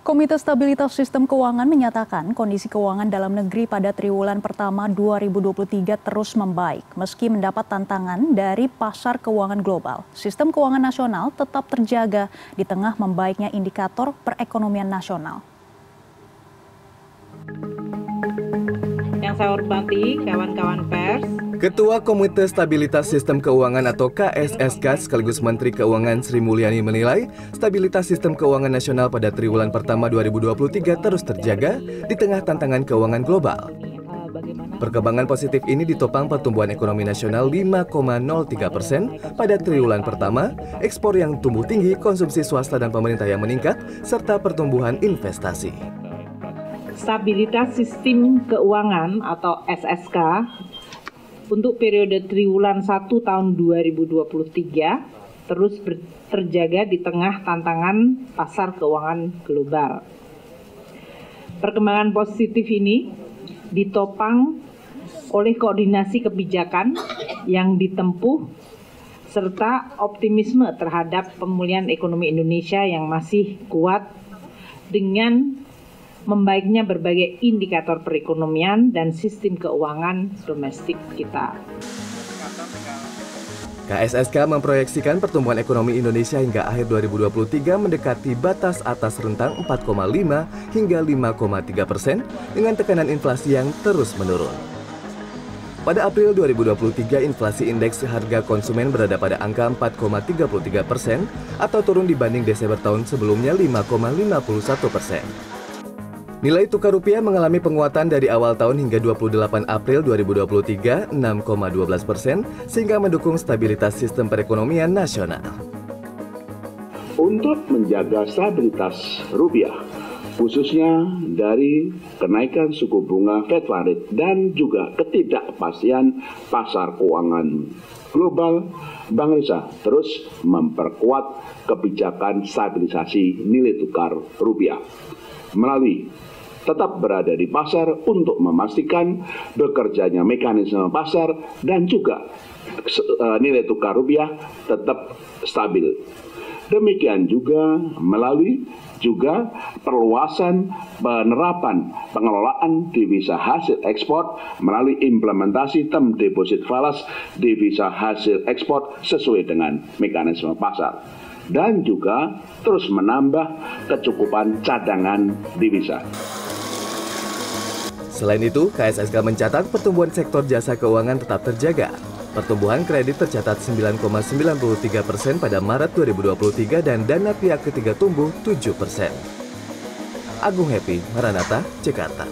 Komite Stabilitas Sistem Keuangan menyatakan kondisi keuangan dalam negeri pada triwulan pertama 2023 terus membaik meski mendapat tantangan dari pasar keuangan global. Sistem keuangan nasional tetap terjaga di tengah membaiknya indikator perekonomian nasional. Yang saya hormati kawan-kawan pers, Ketua Komite Stabilitas Sistem Keuangan atau KSSK sekaligus Menteri Keuangan Sri Mulyani menilai stabilitas sistem keuangan nasional pada triwulan pertama 2023 terus terjaga di tengah tantangan keuangan global. Perkembangan positif ini ditopang pertumbuhan ekonomi nasional 5,03 persen pada triwulan pertama, ekspor yang tumbuh tinggi, konsumsi swasta dan pemerintah yang meningkat, serta pertumbuhan investasi. Stabilitas Sistem Keuangan atau SSK untuk periode triwulan 1 tahun 2023 terus terjaga di tengah tantangan pasar keuangan global. Perkembangan positif ini ditopang oleh koordinasi kebijakan yang ditempuh serta optimisme terhadap pemulihan ekonomi Indonesia yang masih kuat dengan membaiknya berbagai indikator perekonomian dan sistem keuangan domestik kita. KSSK memproyeksikan pertumbuhan ekonomi Indonesia hingga akhir 2023 mendekati batas atas rentang 4,5 hingga 5,3 persen dengan tekanan inflasi yang terus menurun. Pada April 2023, inflasi indeks harga konsumen berada pada angka 4,33 persen atau turun dibanding Desember tahun sebelumnya 5,51 persen. Nilai tukar rupiah mengalami penguatan dari awal tahun hingga 28 April 2023 6,12 persen sehingga mendukung stabilitas sistem perekonomian nasional. Untuk menjaga stabilitas rupiah, khususnya dari kenaikan suku bunga Fed Fund dan juga ketidakpastian pasar keuangan global, Bank Indonesia terus memperkuat kebijakan stabilisasi nilai tukar rupiah melalui tetap berada di pasar untuk memastikan bekerjanya mekanisme pasar dan juga eh, nilai tukar rupiah tetap stabil. Demikian juga melalui juga perluasan penerapan pengelolaan devisa hasil ekspor melalui implementasi term deposit falas devisa hasil ekspor sesuai dengan mekanisme pasar dan juga terus menambah kecukupan cadangan devisa. Selain itu, KSSK mencatat pertumbuhan sektor jasa keuangan tetap terjaga. Pertumbuhan kredit tercatat 9,93 persen pada Maret 2023 dan dana pihak ketiga tumbuh 7 persen. Agung Happy, Maranata, Jakarta.